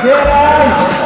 Get out!